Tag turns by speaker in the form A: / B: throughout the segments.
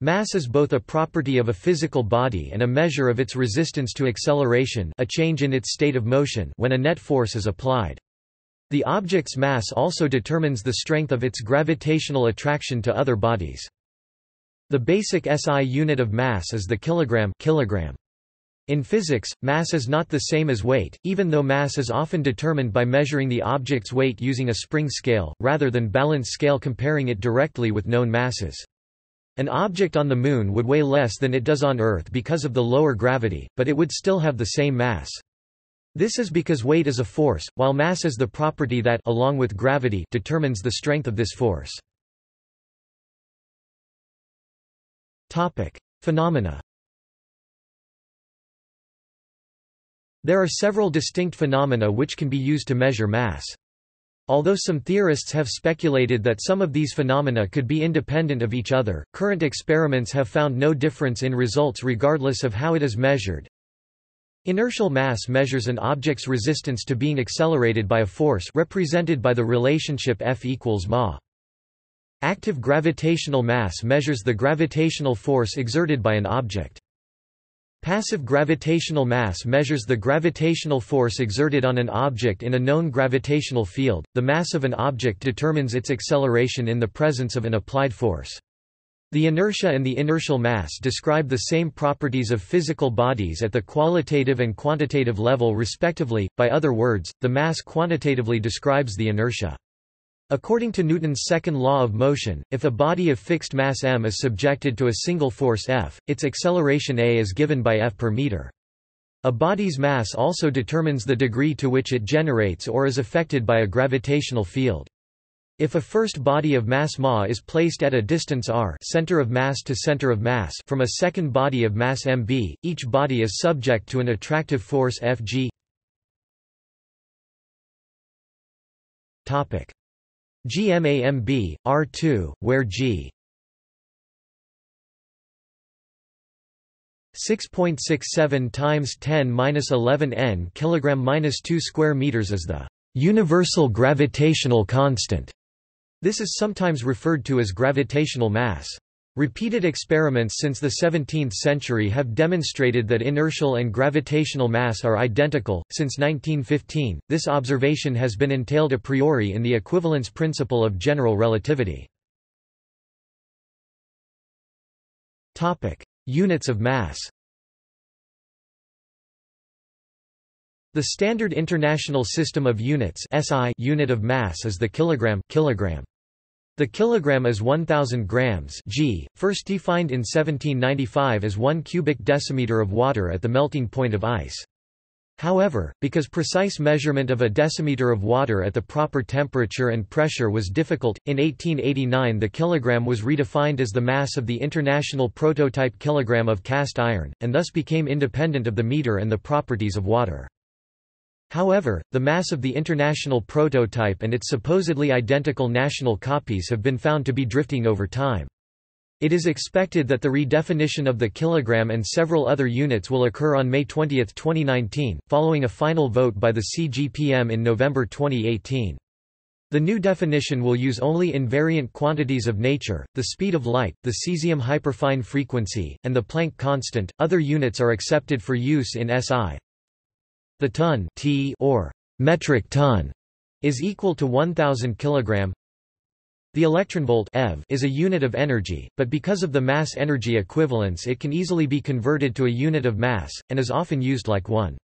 A: Mass is both a property of a physical body and a measure of its resistance to acceleration a change in its state of motion when a net force is applied. The object's mass also determines the strength of its gravitational attraction to other bodies. The basic SI unit of mass is the kilogram, kilogram. In physics, mass is not the same as weight, even though mass is often determined by measuring the object's weight using a spring scale, rather than balance scale comparing it directly with known masses. An object on the Moon would weigh less than it does on Earth because of the lower gravity, but it would still have the same mass. This is because weight is a force, while mass is the property that along with gravity determines the strength of this force. Topic: Phenomena. There are several distinct phenomena which can be used to measure mass. Although some theorists have speculated that some of these phenomena could be independent of each other, current experiments have found no difference in results regardless of how it is measured. Inertial mass measures an object's resistance to being accelerated by a force represented by the relationship F equals ma. Active gravitational mass measures the gravitational force exerted by an object. Passive gravitational mass measures the gravitational force exerted on an object in a known gravitational field. The mass of an object determines its acceleration in the presence of an applied force. The inertia and the inertial mass describe the same properties of physical bodies at the qualitative and quantitative level respectively, by other words, the mass quantitatively describes the inertia. According to Newton's second law of motion, if a body of fixed mass m is subjected to a single force F, its acceleration a is given by F per meter. A body's mass also determines the degree to which it generates or is affected by a gravitational field. If a first body of mass ma is placed at a distance r center of mass to center of mass from a second body of mass mb, each body is subject to an attractive force Fg. Topic: GMAMB, R2, where G 6.67 times 10 11 n kilogram minus 2 square meters is the universal gravitational constant. This is sometimes referred to as gravitational mass. Repeated experiments since the 17th century have demonstrated that inertial and gravitational mass are identical. Since 1915, this observation has been entailed a priori in the equivalence principle of general relativity. Topic: Units of mass. The standard international system of units SI unit of mass is the kilogram kilogram. The kilogram is 1000 grams g, first defined in 1795 as 1 cubic decimeter of water at the melting point of ice. However, because precise measurement of a decimeter of water at the proper temperature and pressure was difficult, in 1889 the kilogram was redefined as the mass of the international prototype kilogram of cast iron, and thus became independent of the meter and the properties of water. However, the mass of the international prototype and its supposedly identical national copies have been found to be drifting over time. It is expected that the redefinition of the kilogram and several other units will occur on May 20, 2019, following a final vote by the CGPM in November 2018. The new definition will use only invariant quantities of nature, the speed of light, the cesium hyperfine frequency, and the Planck constant. Other units are accepted for use in SI. The ton t or metric ton is equal to 1000 kg. The electronvolt eV is a unit of energy, but because of the mass-energy equivalence it can easily be converted to a unit of mass, and is often used like one.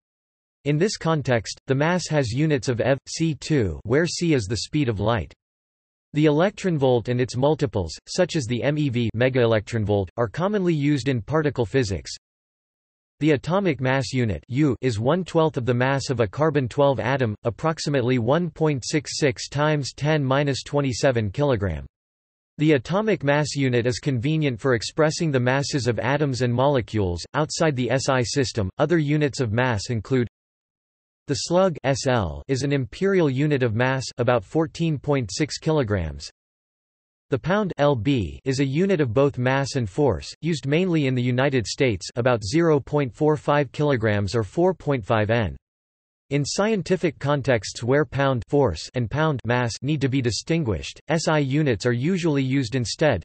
A: In this context, the mass has units of eV, c2 where c is the speed of light. The electronvolt and its multiples, such as the MeV megaelectronvolt, are commonly used in particle physics. The atomic mass unit U is 1 12th of the mass of a carbon-12 atom, approximately 1.66 times 10^-27 kg. The atomic mass unit is convenient for expressing the masses of atoms and molecules. Outside the SI system, other units of mass include the slug SL is an imperial unit of mass about 14.6 kilograms. The pound lb is a unit of both mass and force, used mainly in the United States about 0.45 kg or 4.5 n. In scientific contexts where pound force and pound mass need to be distinguished, SI units are usually used instead.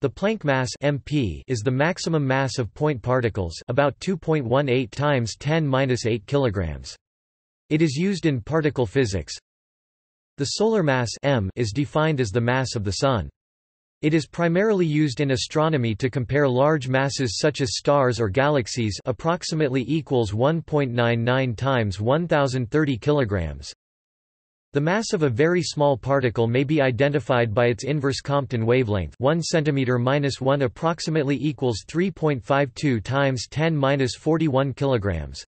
A: The Planck mass (MP) is the maximum mass of point particles, about 2.18 times 10^-8 kilograms. It is used in particle physics. The solar mass (m) is defined as the mass of the sun. It is primarily used in astronomy to compare large masses such as stars or galaxies, approximately equals 1.99 times 1030 kilograms. The mass of a very small particle may be identified by its inverse Compton wavelength 1 cm minus 1 approximately equals 3.52 times 10 minus 41 kilograms.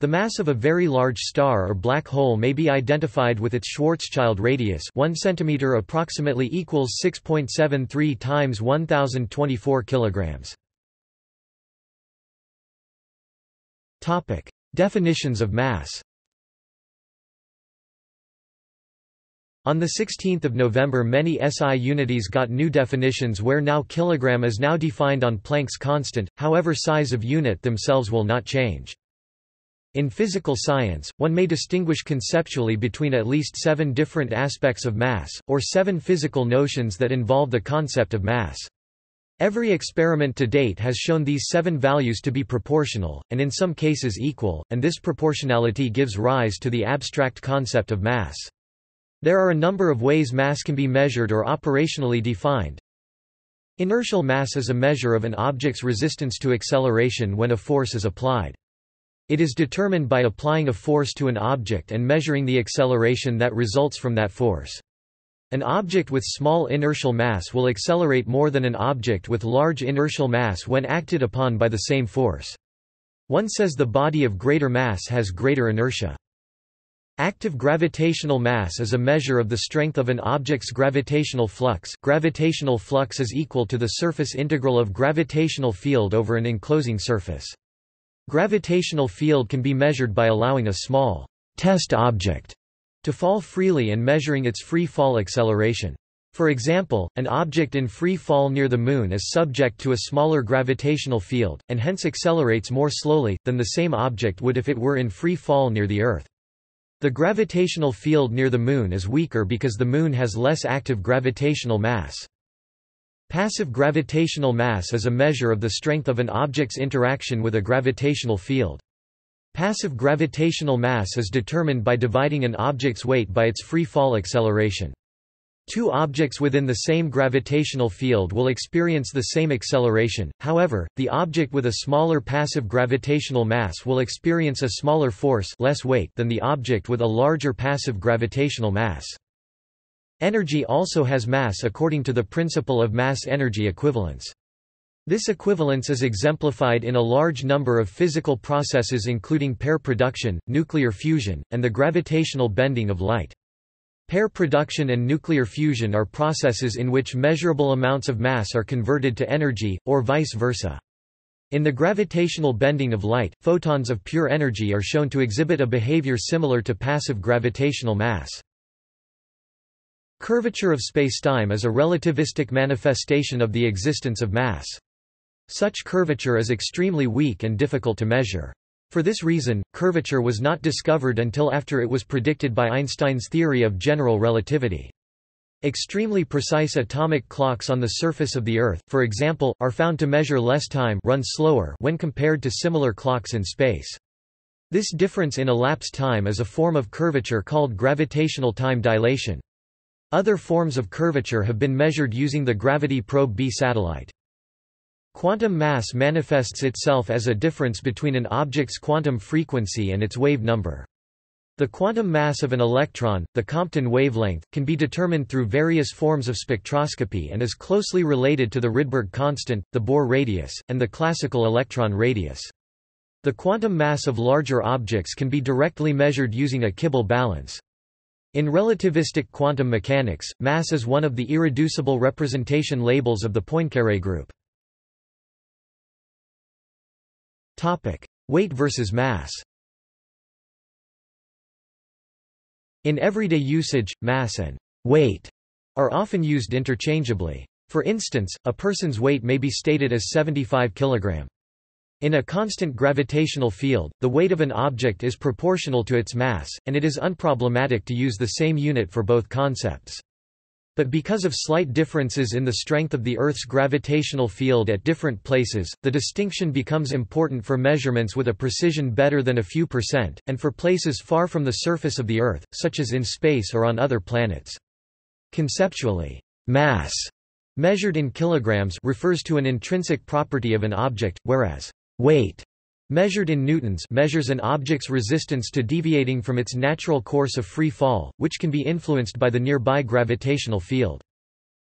A: The mass of a very large star or black hole may be identified with its Schwarzschild radius 1 cm approximately equals 6.73 times 1024 kilograms. Topic: Definitions of mass. On 16 November many SI unities got new definitions where now kilogram is now defined on Planck's constant, however size of unit themselves will not change. In physical science, one may distinguish conceptually between at least seven different aspects of mass, or seven physical notions that involve the concept of mass. Every experiment to date has shown these seven values to be proportional, and in some cases equal, and this proportionality gives rise to the abstract concept of mass. There are a number of ways mass can be measured or operationally defined. Inertial mass is a measure of an object's resistance to acceleration when a force is applied. It is determined by applying a force to an object and measuring the acceleration that results from that force. An object with small inertial mass will accelerate more than an object with large inertial mass when acted upon by the same force. One says the body of greater mass has greater inertia. Active gravitational mass is a measure of the strength of an object's gravitational flux. Gravitational flux is equal to the surface integral of gravitational field over an enclosing surface. Gravitational field can be measured by allowing a small test object to fall freely and measuring its free fall acceleration. For example, an object in free fall near the Moon is subject to a smaller gravitational field, and hence accelerates more slowly, than the same object would if it were in free fall near the Earth. The gravitational field near the Moon is weaker because the Moon has less active gravitational mass. Passive gravitational mass is a measure of the strength of an object's interaction with a gravitational field. Passive gravitational mass is determined by dividing an object's weight by its free fall acceleration. Two objects within the same gravitational field will experience the same acceleration, however, the object with a smaller passive gravitational mass will experience a smaller force less weight than the object with a larger passive gravitational mass. Energy also has mass according to the principle of mass-energy equivalence. This equivalence is exemplified in a large number of physical processes including pair production, nuclear fusion, and the gravitational bending of light. Pair production and nuclear fusion are processes in which measurable amounts of mass are converted to energy, or vice versa. In the gravitational bending of light, photons of pure energy are shown to exhibit a behavior similar to passive gravitational mass. Curvature of spacetime is a relativistic manifestation of the existence of mass. Such curvature is extremely weak and difficult to measure. For this reason, curvature was not discovered until after it was predicted by Einstein's theory of general relativity. Extremely precise atomic clocks on the surface of the Earth, for example, are found to measure less time run slower when compared to similar clocks in space. This difference in elapsed time is a form of curvature called gravitational time dilation. Other forms of curvature have been measured using the Gravity Probe B satellite. Quantum mass manifests itself as a difference between an object's quantum frequency and its wave number. The quantum mass of an electron, the Compton wavelength, can be determined through various forms of spectroscopy and is closely related to the Rydberg constant, the Bohr radius, and the classical electron radius. The quantum mass of larger objects can be directly measured using a Kibble balance. In relativistic quantum mechanics, mass is one of the irreducible representation labels of the Poincaré group. Topic: Weight versus mass. In everyday usage, mass and weight are often used interchangeably. For instance, a person's weight may be stated as 75 kg. In a constant gravitational field, the weight of an object is proportional to its mass, and it is unproblematic to use the same unit for both concepts. But because of slight differences in the strength of the Earth's gravitational field at different places, the distinction becomes important for measurements with a precision better than a few percent, and for places far from the surface of the Earth, such as in space or on other planets. Conceptually, mass measured in kilograms refers to an intrinsic property of an object, whereas weight measured in newtons measures an object's resistance to deviating from its natural course of free fall, which can be influenced by the nearby gravitational field.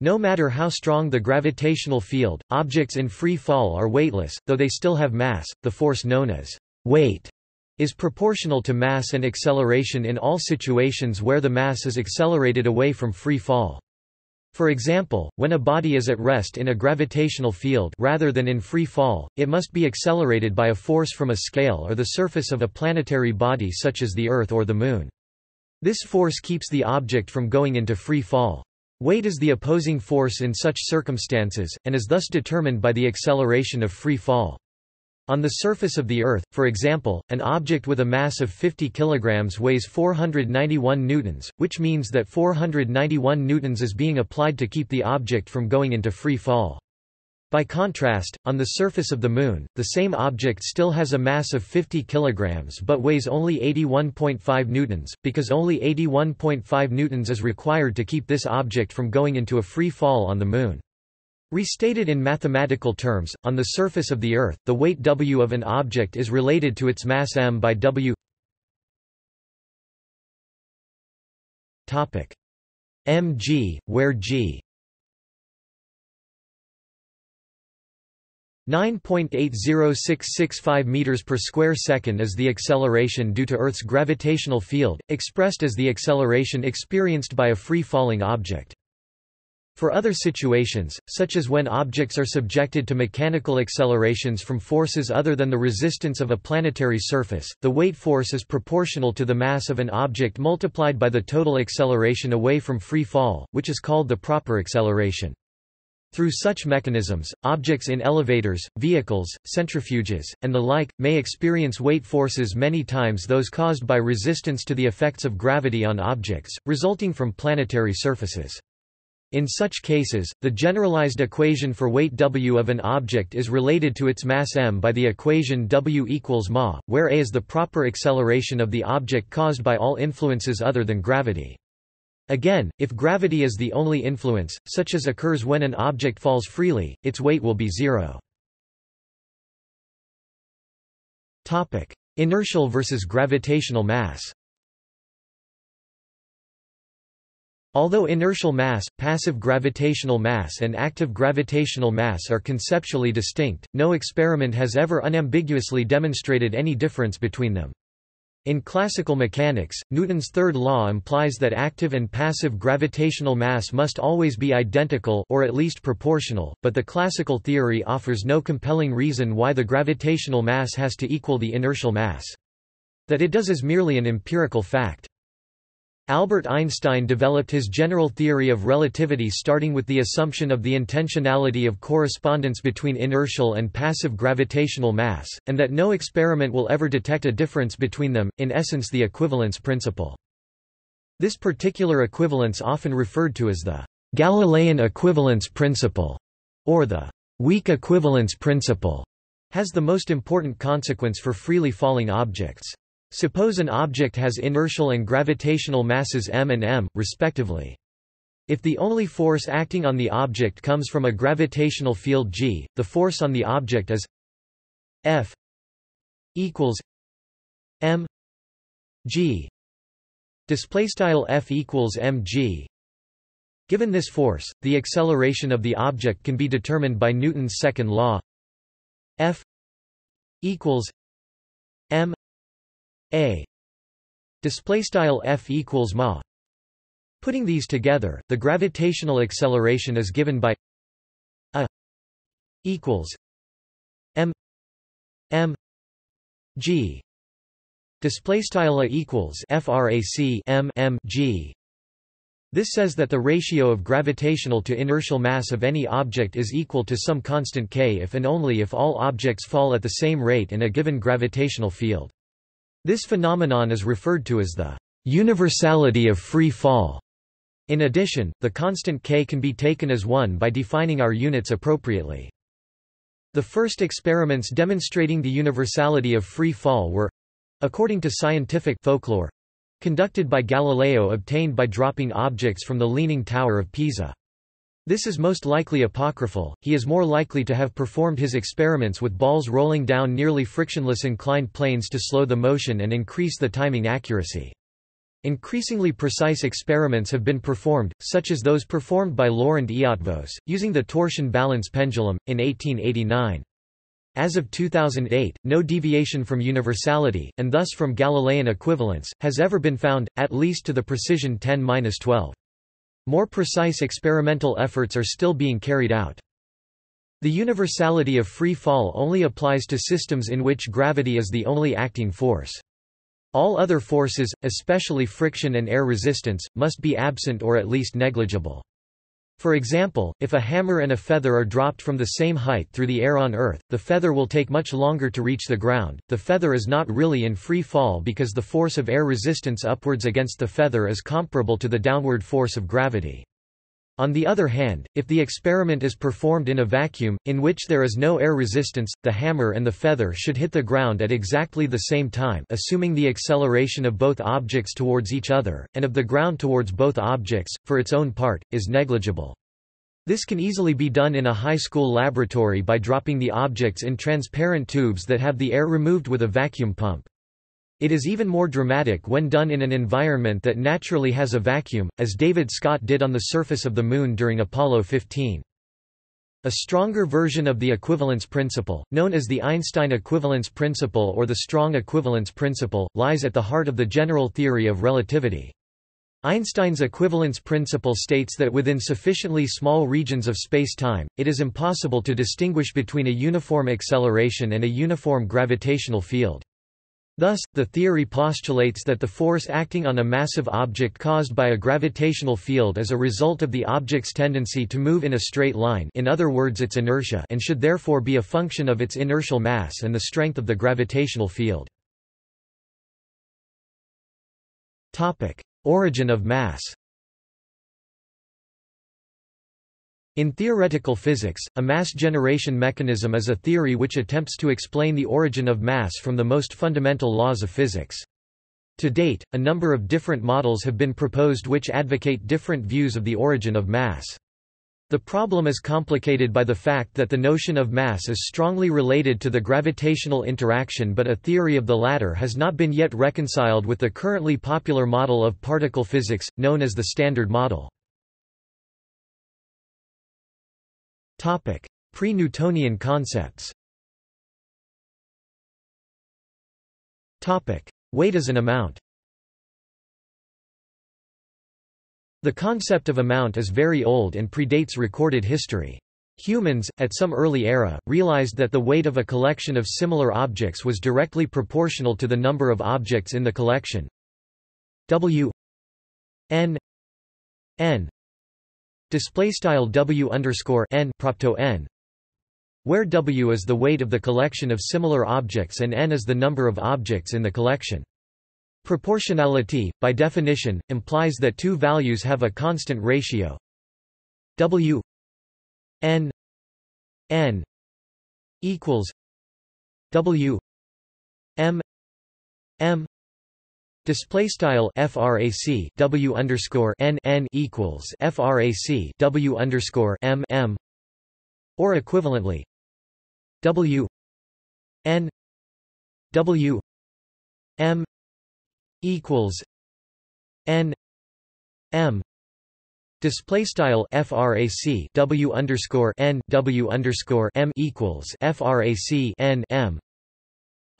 A: No matter how strong the gravitational field, objects in free fall are weightless, though they still have mass. The force known as weight is proportional to mass and acceleration in all situations where the mass is accelerated away from free fall. For example, when a body is at rest in a gravitational field rather than in free fall, it must be accelerated by a force from a scale or the surface of a planetary body such as the Earth or the Moon. This force keeps the object from going into free fall. Weight is the opposing force in such circumstances, and is thus determined by the acceleration of free fall. On the surface of the Earth, for example, an object with a mass of 50 kg weighs 491 newtons, which means that 491 newtons is being applied to keep the object from going into free fall. By contrast, on the surface of the Moon, the same object still has a mass of 50 kg but weighs only 81.5 newtons, because only 81.5 newtons is required to keep this object from going into a free fall on the Moon. Restated in mathematical terms, on the surface of the Earth, the weight W of an object is related to its mass m by W. Mg, where g? 9.80665 meters per square second is the acceleration due to Earth's gravitational field, expressed as the acceleration experienced by a free-falling object. For other situations, such as when objects are subjected to mechanical accelerations from forces other than the resistance of a planetary surface, the weight force is proportional to the mass of an object multiplied by the total acceleration away from free fall, which is called the proper acceleration. Through such mechanisms, objects in elevators, vehicles, centrifuges, and the like, may experience weight forces many times those caused by resistance to the effects of gravity on objects, resulting from planetary surfaces. In such cases, the generalized equation for weight W of an object is related to its mass m by the equation W equals ma, where a is the proper acceleration of the object caused by all influences other than gravity. Again, if gravity is the only influence, such as occurs when an object falls freely, its weight will be zero. Inertial versus gravitational mass Although inertial mass, passive gravitational mass and active gravitational mass are conceptually distinct, no experiment has ever unambiguously demonstrated any difference between them. In classical mechanics, Newton's third law implies that active and passive gravitational mass must always be identical or at least proportional, but the classical theory offers no compelling reason why the gravitational mass has to equal the inertial mass. That it does is merely an empirical fact. Albert Einstein developed his general theory of relativity starting with the assumption of the intentionality of correspondence between inertial and passive gravitational mass, and that no experiment will ever detect a difference between them, in essence the equivalence principle. This particular equivalence often referred to as the Galilean equivalence principle, or the weak equivalence principle, has the most important consequence for freely falling objects. Suppose an object has inertial and gravitational masses m and m, respectively. If the only force acting on the object comes from a gravitational field g, the force on the object is F equals m g. Display style F equals mg Given this force, the acceleration of the object can be determined by Newton's second law. F equals m a. Display style f equals ma. Putting these together the gravitational acceleration is given by a equals m m g. Display style a equals frac m m g. This says that the ratio of gravitational to inertial mass of any object is equal to some constant k if and only if all objects fall at the same rate in a given gravitational field this phenomenon is referred to as the universality of free fall. In addition, the constant k can be taken as 1 by defining our units appropriately. The first experiments demonstrating the universality of free fall were—according to scientific folklore, conducted by Galileo obtained by dropping objects from the Leaning Tower of Pisa. This is most likely apocryphal, he is more likely to have performed his experiments with balls rolling down nearly frictionless inclined planes to slow the motion and increase the timing accuracy. Increasingly precise experiments have been performed, such as those performed by Loránd Eötvös, using the torsion balance pendulum, in 1889. As of 2008, no deviation from universality, and thus from Galilean equivalence, has ever been found, at least to the precision 10-12. More precise experimental efforts are still being carried out. The universality of free fall only applies to systems in which gravity is the only acting force. All other forces, especially friction and air resistance, must be absent or at least negligible. For example, if a hammer and a feather are dropped from the same height through the air on Earth, the feather will take much longer to reach the ground. The feather is not really in free fall because the force of air resistance upwards against the feather is comparable to the downward force of gravity. On the other hand, if the experiment is performed in a vacuum, in which there is no air resistance, the hammer and the feather should hit the ground at exactly the same time assuming the acceleration of both objects towards each other, and of the ground towards both objects, for its own part, is negligible. This can easily be done in a high school laboratory by dropping the objects in transparent tubes that have the air removed with a vacuum pump. It is even more dramatic when done in an environment that naturally has a vacuum, as David Scott did on the surface of the Moon during Apollo 15. A stronger version of the equivalence principle, known as the Einstein equivalence principle or the strong equivalence principle, lies at the heart of the general theory of relativity. Einstein's equivalence principle states that within sufficiently small regions of space-time, it is impossible to distinguish between a uniform acceleration and a uniform gravitational field. Thus, the theory postulates that the force acting on a massive object caused by a gravitational field is a result of the object's tendency to move in a straight line in other words its inertia and should therefore be a function of its inertial mass and the strength of the gravitational field. Origin of mass In theoretical physics, a mass generation mechanism is a theory which attempts to explain the origin of mass from the most fundamental laws of physics. To date, a number of different models have been proposed which advocate different views of the origin of mass. The problem is complicated by the fact that the notion of mass is strongly related to the gravitational interaction but a theory of the latter has not been yet reconciled with the currently popular model of particle physics, known as the Standard Model. Pre-Newtonian concepts Weight as an amount The concept of amount is very old and predates recorded history. Humans, at some early era, realized that the weight of a collection of similar objects was directly proportional to the number of objects in the collection. W n n Display style W underscore n propto n where W is the weight of the collection of similar objects and n is the number of objects in the collection. Proportionality, by definition, implies that two values have a constant ratio W n n equals W m m Display style frac w underscore n n equals frac w underscore m m, or equivalently w n w m equals n m. Display style frac w underscore n w underscore m equals frac n m.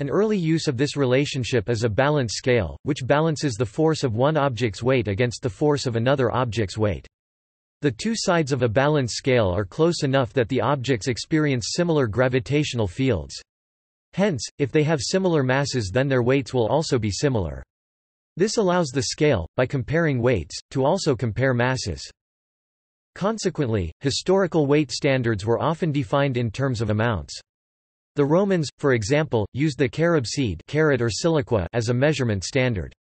A: An early use of this relationship is a balance scale, which balances the force of one object's weight against the force of another object's weight. The two sides of a balance scale are close enough that the objects experience similar gravitational fields. Hence, if they have similar masses then their weights will also be similar. This allows the scale, by comparing weights, to also compare masses. Consequently, historical weight standards were often defined in terms of amounts. The Romans, for example, used the carob seed carat or siliqua as a measurement standard.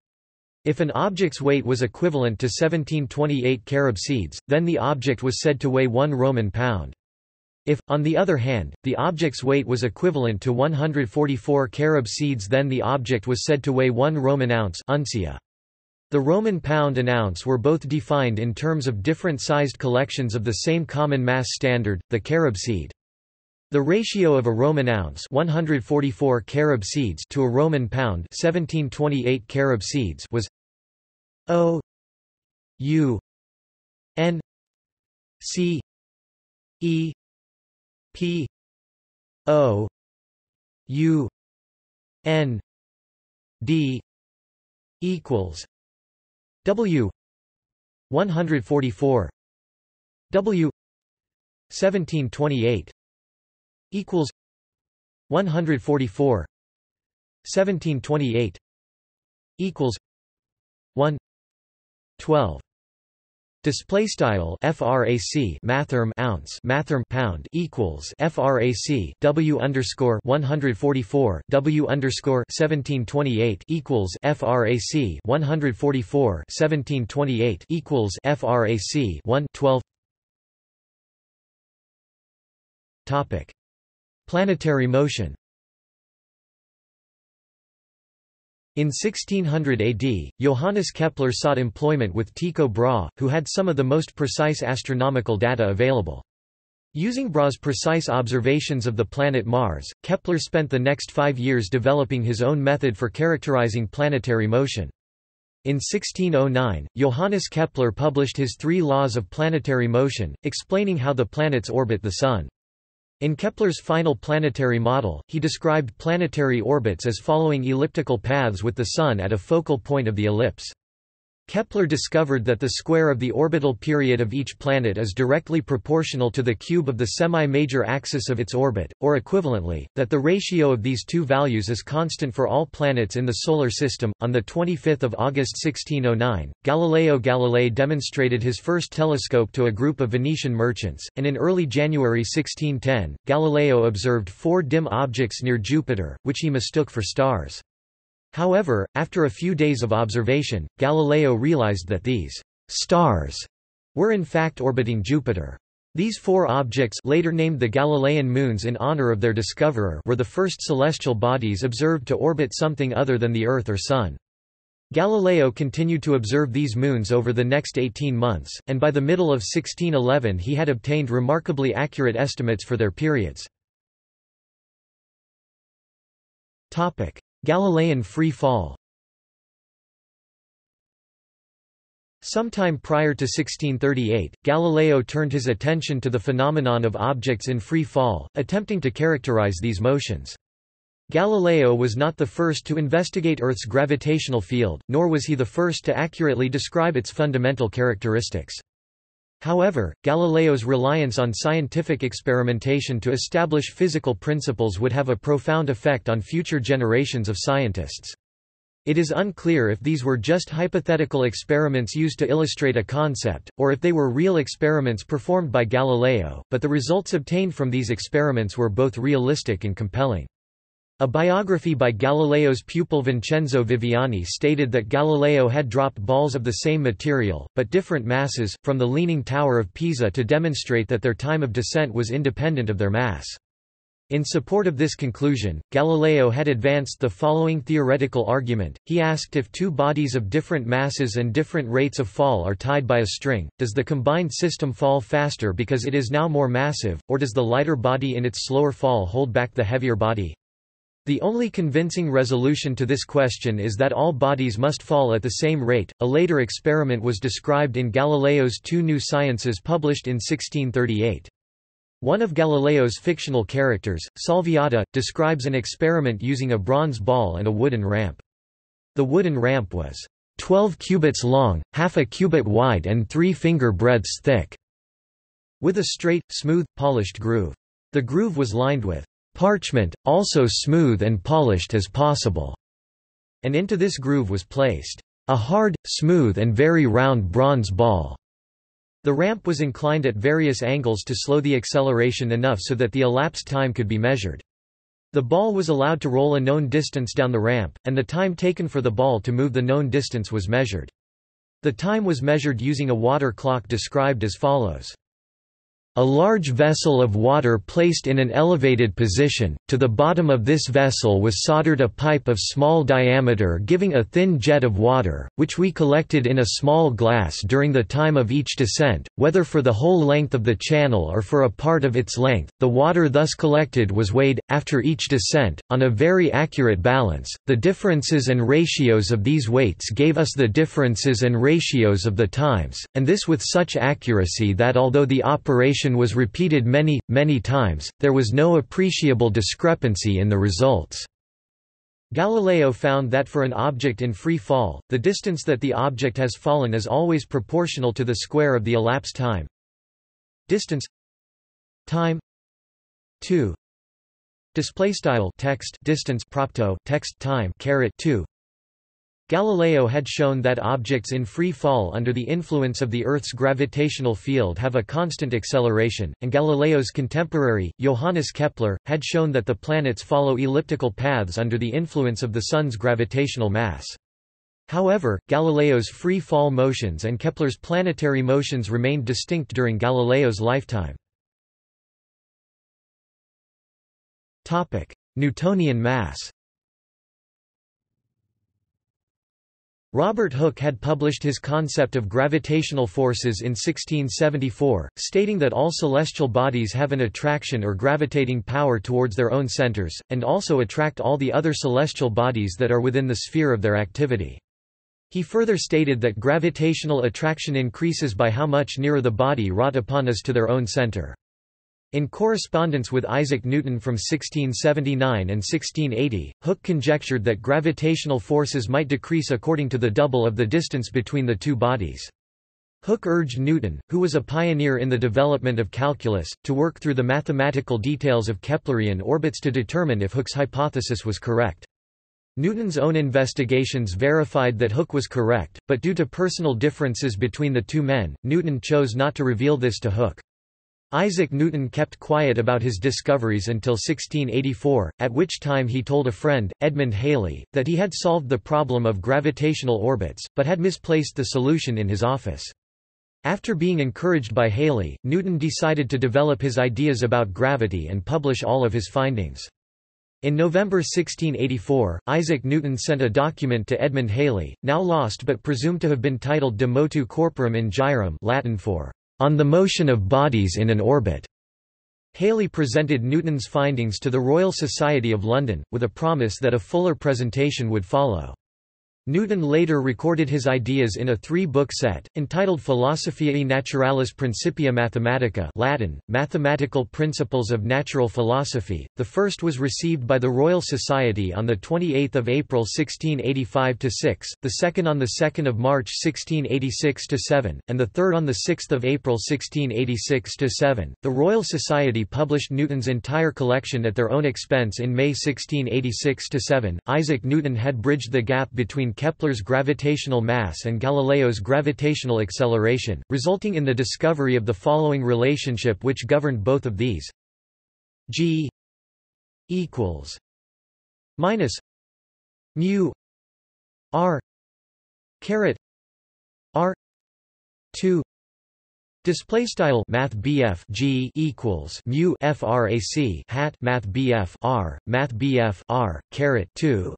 A: If an object's weight was equivalent to 1728 carob seeds, then the object was said to weigh 1 Roman pound. If, on the other hand, the object's weight was equivalent to 144 carob seeds then the object was said to weigh 1 Roman ounce uncia. The Roman pound and ounce were both defined in terms of different sized collections of the same common mass standard, the carob seed. The ratio of a Roman ounce 144 carob seeds to a Roman pound 1728 carob seeds was O U N C E P O U N D equals W 144 W 1728 equals 144 1728 equals 1 12 Display style frac mathrm ounce mathrm pound equals frac w underscore 144 w underscore 1728 equals frac 144 1728 equals frac 1 12 Topic Planetary motion In 1600 AD, Johannes Kepler sought employment with Tycho Brahe, who had some of the most precise astronomical data available. Using Brahe's precise observations of the planet Mars, Kepler spent the next five years developing his own method for characterizing planetary motion. In 1609, Johannes Kepler published his Three Laws of Planetary Motion, explaining how the planets orbit the Sun. In Kepler's final planetary model, he described planetary orbits as following elliptical paths with the Sun at a focal point of the ellipse. Kepler discovered that the square of the orbital period of each planet is directly proportional to the cube of the semi-major axis of its orbit, or equivalently, that the ratio of these two values is constant for all planets in the Solar System. On 25 August 1609, Galileo Galilei demonstrated his first telescope to a group of Venetian merchants, and in early January 1610, Galileo observed four dim objects near Jupiter, which he mistook for stars. However, after a few days of observation, Galileo realized that these stars were in fact orbiting Jupiter. These four objects later named the Galilean moons in honor of their discoverer were the first celestial bodies observed to orbit something other than the Earth or Sun. Galileo continued to observe these moons over the next 18 months, and by the middle of 1611 he had obtained remarkably accurate estimates for their periods. Galilean free fall Sometime prior to 1638, Galileo turned his attention to the phenomenon of objects in free fall, attempting to characterize these motions. Galileo was not the first to investigate Earth's gravitational field, nor was he the first to accurately describe its fundamental characteristics. However, Galileo's reliance on scientific experimentation to establish physical principles would have a profound effect on future generations of scientists. It is unclear if these were just hypothetical experiments used to illustrate a concept, or if they were real experiments performed by Galileo, but the results obtained from these experiments were both realistic and compelling. A biography by Galileo's pupil Vincenzo Viviani stated that Galileo had dropped balls of the same material, but different masses, from the Leaning Tower of Pisa to demonstrate that their time of descent was independent of their mass. In support of this conclusion, Galileo had advanced the following theoretical argument. He asked if two bodies of different masses and different rates of fall are tied by a string, does the combined system fall faster because it is now more massive, or does the lighter body in its slower fall hold back the heavier body? The only convincing resolution to this question is that all bodies must fall at the same rate. A later experiment was described in Galileo's Two New Sciences published in 1638. One of Galileo's fictional characters, Salviati, describes an experiment using a bronze ball and a wooden ramp. The wooden ramp was 12 cubits long, half a cubit wide and three finger breadths thick, with a straight, smooth, polished groove. The groove was lined with parchment, also smooth and polished as possible, and into this groove was placed a hard, smooth and very round bronze ball. The ramp was inclined at various angles to slow the acceleration enough so that the elapsed time could be measured. The ball was allowed to roll a known distance down the ramp, and the time taken for the ball to move the known distance was measured. The time was measured using a water clock described as follows. A large vessel of water placed in an elevated position, to the bottom of this vessel was soldered a pipe of small diameter giving a thin jet of water, which we collected in a small glass during the time of each descent, whether for the whole length of the channel or for a part of its length. The water thus collected was weighed, after each descent, on a very accurate balance. The differences and ratios of these weights gave us the differences and ratios of the times, and this with such accuracy that although the operation was repeated many, many times, there was no appreciable discrepancy in the results. Galileo found that for an object in free fall, the distance that the object has fallen is always proportional to the square of the elapsed time. Distance time 2 display style text distance propto text time caret 2 Galileo had shown that objects in free fall under the influence of the Earth's gravitational field have a constant acceleration, and Galileo's contemporary, Johannes Kepler, had shown that the planets follow elliptical paths under the influence of the Sun's gravitational mass. However, Galileo's free fall motions and Kepler's planetary motions remained distinct during Galileo's lifetime. Newtonian mass Robert Hooke had published his concept of gravitational forces in 1674, stating that all celestial bodies have an attraction or gravitating power towards their own centers, and also attract all the other celestial bodies that are within the sphere of their activity. He further stated that gravitational attraction increases by how much nearer the body wrought upon is to their own center. In correspondence with Isaac Newton from 1679 and 1680, Hooke conjectured that gravitational forces might decrease according to the double of the distance between the two bodies. Hooke urged Newton, who was a pioneer in the development of calculus, to work through the mathematical details of Keplerian orbits to determine if Hooke's hypothesis was correct. Newton's own investigations verified that Hooke was correct, but due to personal differences between the two men, Newton chose not to reveal this to Hooke. Isaac Newton kept quiet about his discoveries until 1684, at which time he told a friend, Edmund Halley, that he had solved the problem of gravitational orbits, but had misplaced the solution in his office. After being encouraged by Halley, Newton decided to develop his ideas about gravity and publish all of his findings. In November 1684, Isaac Newton sent a document to Edmund Halley, now lost but presumed to have been titled De motu corporum in gyrum Latin for on the motion of bodies in an orbit. Halley presented Newton's findings to the Royal Society of London, with a promise that a fuller presentation would follow. Newton later recorded his ideas in a three-book set, entitled Philosophiae Naturalis Principia Mathematica Latin, Mathematical Principles of Natural Philosophy. The first was received by the Royal Society on 28 April 1685–6, the second on 2 March 1686–7, and the third on 6 April 1686–7. The Royal Society published Newton's entire collection at their own expense in May 1686–7. Isaac Newton had bridged the gap between Kepler's gravitational mass and Galileo's gravitational acceleration, resulting in the discovery of the following relationship which governed both of these. G equals minus mu r caret r 2 Display style Math G equals mu frac hat Math R Math R caret two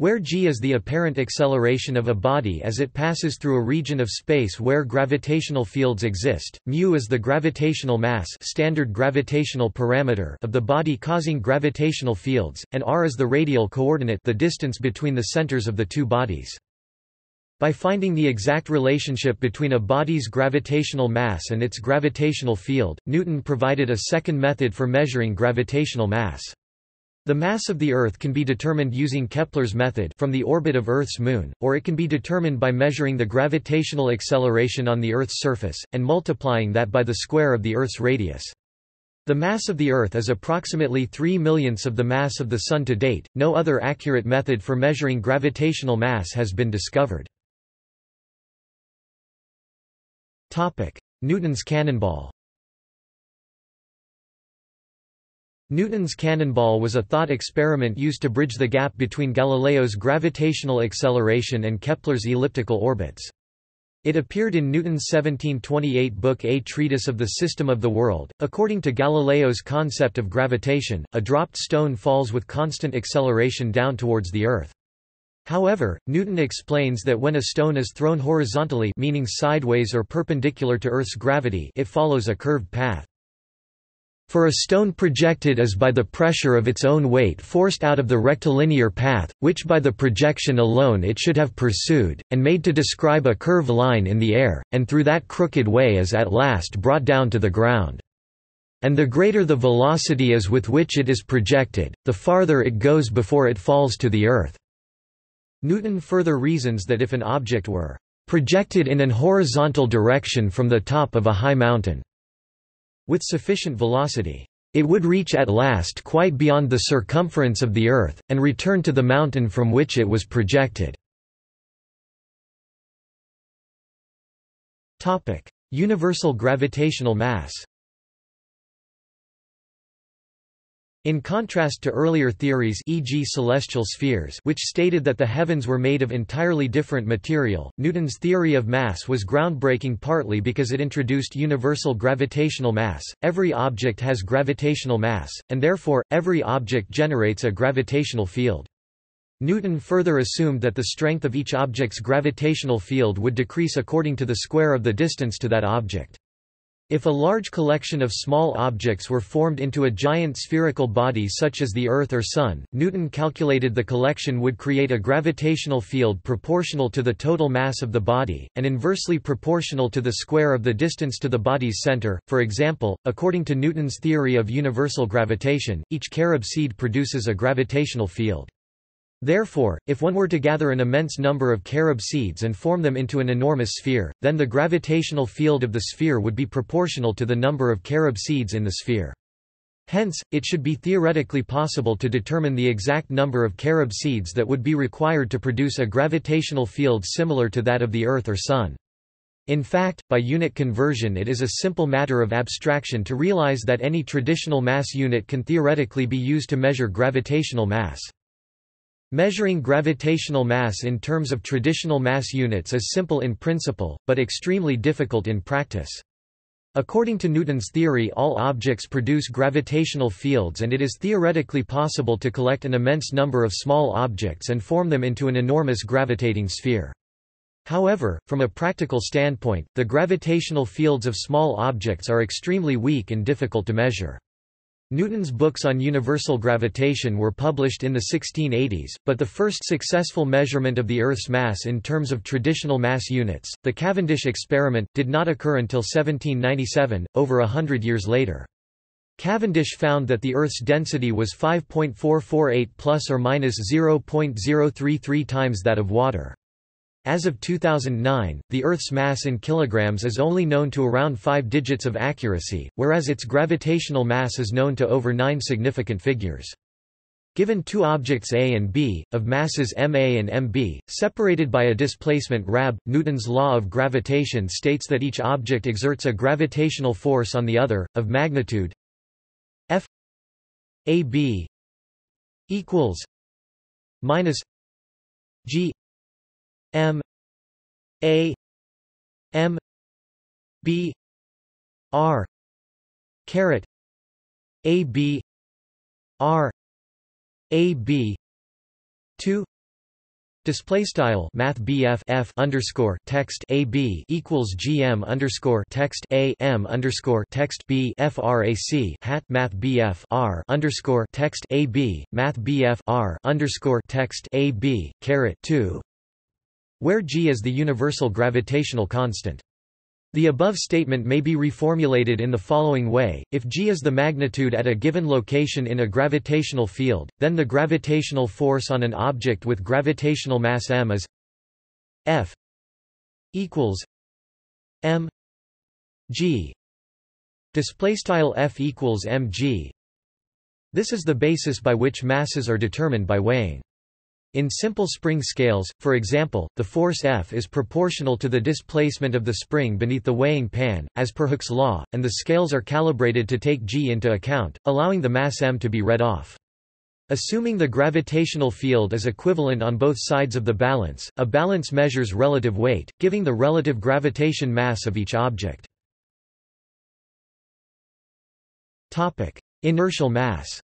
A: where g is the apparent acceleration of a body as it passes through a region of space where gravitational fields exist, mu is the gravitational mass standard gravitational parameter of the body causing gravitational fields, and r is the radial coordinate the distance between the centers of the two bodies. By finding the exact relationship between a body's gravitational mass and its gravitational field, Newton provided a second method for measuring gravitational mass. The mass of the Earth can be determined using Kepler's method from the orbit of Earth's moon, or it can be determined by measuring the gravitational acceleration on the Earth's surface, and multiplying that by the square of the Earth's radius. The mass of the Earth is approximately 3 millionths of the mass of the Sun to date. No other accurate method for measuring gravitational mass has been discovered. Newton's cannonball Newton's cannonball was a thought experiment used to bridge the gap between Galileo's gravitational acceleration and Kepler's elliptical orbits. It appeared in Newton's 1728 book A Treatise of the System of the World. According to Galileo's concept of gravitation, a dropped stone falls with constant acceleration down towards the Earth. However, Newton explains that when a stone is thrown horizontally meaning sideways or perpendicular to Earth's gravity it follows a curved path. For a stone projected is by the pressure of its own weight forced out of the rectilinear path, which by the projection alone it should have pursued, and made to describe a curved line in the air, and through that crooked way is at last brought down to the ground. And the greater the velocity is with which it is projected, the farther it goes before it falls to the earth. Newton further reasons that if an object were projected in an horizontal direction from the top of a high mountain, with sufficient velocity. It would reach at last quite beyond the circumference of the Earth, and return to the mountain from which it was projected. Universal gravitational mass In contrast to earlier theories e.g. celestial spheres which stated that the heavens were made of entirely different material, Newton's theory of mass was groundbreaking partly because it introduced universal gravitational mass. Every object has gravitational mass, and therefore, every object generates a gravitational field. Newton further assumed that the strength of each object's gravitational field would decrease according to the square of the distance to that object. If a large collection of small objects were formed into a giant spherical body such as the Earth or Sun, Newton calculated the collection would create a gravitational field proportional to the total mass of the body, and inversely proportional to the square of the distance to the body's center. For example, according to Newton's theory of universal gravitation, each carob seed produces a gravitational field. Therefore, if one were to gather an immense number of carob seeds and form them into an enormous sphere, then the gravitational field of the sphere would be proportional to the number of carob seeds in the sphere. Hence, it should be theoretically possible to determine the exact number of carob seeds that would be required to produce a gravitational field similar to that of the Earth or Sun. In fact, by unit conversion it is a simple matter of abstraction to realize that any traditional mass unit can theoretically be used to measure gravitational mass. Measuring gravitational mass in terms of traditional mass units is simple in principle, but extremely difficult in practice. According to Newton's theory all objects produce gravitational fields and it is theoretically possible to collect an immense number of small objects and form them into an enormous gravitating sphere. However, from a practical standpoint, the gravitational fields of small objects are extremely weak and difficult to measure. Newton's books on universal gravitation were published in the 1680s, but the first successful measurement of the Earth's mass in terms of traditional mass units, the Cavendish experiment, did not occur until 1797, over a hundred years later. Cavendish found that the Earth's density was 5.448 plus or minus 0.033 times that of water. As of 2009, the Earth's mass in kilograms is only known to around 5 digits of accuracy, whereas its gravitational mass is known to over 9 significant figures. Given two objects A and B, of masses ma and mb, separated by a displacement rab, Newton's law of gravitation states that each object exerts a gravitational force on the other, of magnitude F AB equals minus G M A M B R caret A B R A B two Display style Math F underscore text A B equals GM underscore text A M underscore text B FRAC hat Math BF R underscore text A B Math BF R underscore text A B caret two where g is the universal gravitational constant. The above statement may be reformulated in the following way, if g is the magnitude at a given location in a gravitational field, then the gravitational force on an object with gravitational mass m is f equals m g. Displaystyle f equals mg this is the basis by which masses are determined by weighing In simple spring scales, for example, the force F is proportional to the displacement of the spring beneath the weighing pan, as per Hooke's law, and the scales are calibrated to take g into account, allowing the mass m to be read off. Assuming the gravitational field is equivalent on both sides of the balance, a balance measures relative weight, giving the relative gravitation mass of each object. Inertial mass